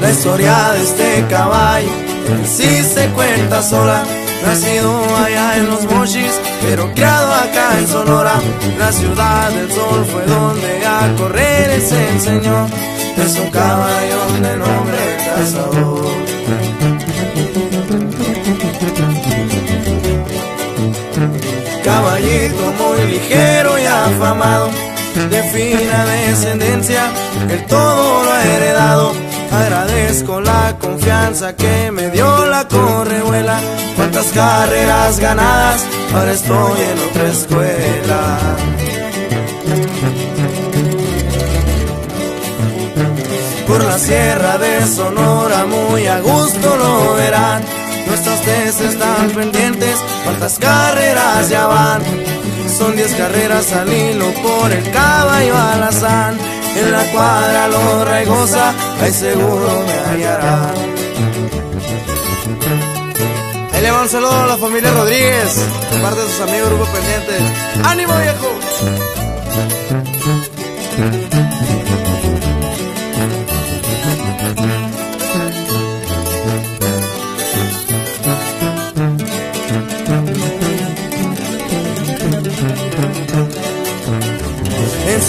La historia de este caballo si se cuenta sola. Nacido allá en los mochis, pero criado acá en Sonora. La ciudad del sol fue donde a correr se enseñó. Es un caballón de nombre cazador. Caballito muy ligero y afamado de fina descendencia, el todo lo ha heredado. Agradezco la confianza que me dio la correhuela. Cuántas carreras ganadas, ahora estoy en otra escuela. Por la sierra de Sonora, muy a gusto lo verán. Nuestros test están pendientes, cuántas carreras ya van. Son diez carreras al hilo por el caballo alazán. En la cuadra lo raigosa, ahí seguro me hallarán. Ahí le va un saludo a la familia Rodríguez, de parte de sus amigos Grupo Pendientes. ¡Ánimo viejo!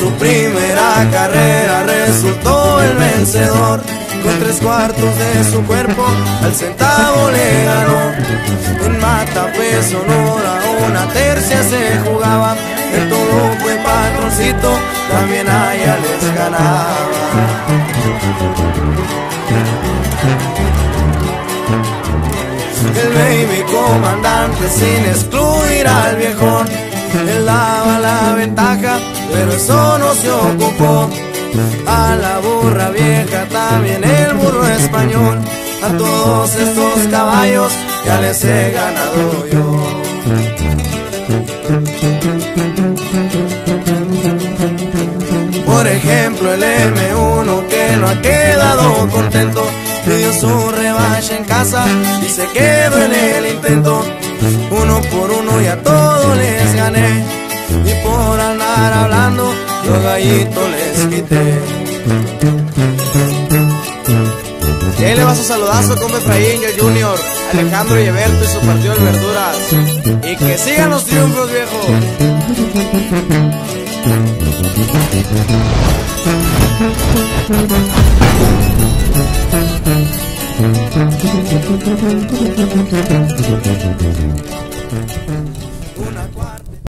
Su primera carrera resultó el vencedor. Con tres cuartos de su cuerpo al centavo le ganó. En Matapé, Sonora, una tercia se jugaba. En todo fue patroncito, también a ella les ganaba. El baby comandante sin excluir al viejón. Él daba la ventaja, pero eso no se ocupó. A la burra vieja también el burro español. A todos estos caballos ya les he ganado yo. Por ejemplo, el M1 que no ha quedado contento pidió su revancha en casa y se quedó en el intento. Uno por uno y a todos les gané. Y por andar hablando, los gallitos les quité. Y ahí le vas a saludazo con Efraín, yo Junior, Alejandro y Eberto y su partido de verduras. Y que sigan los triunfos, viejo.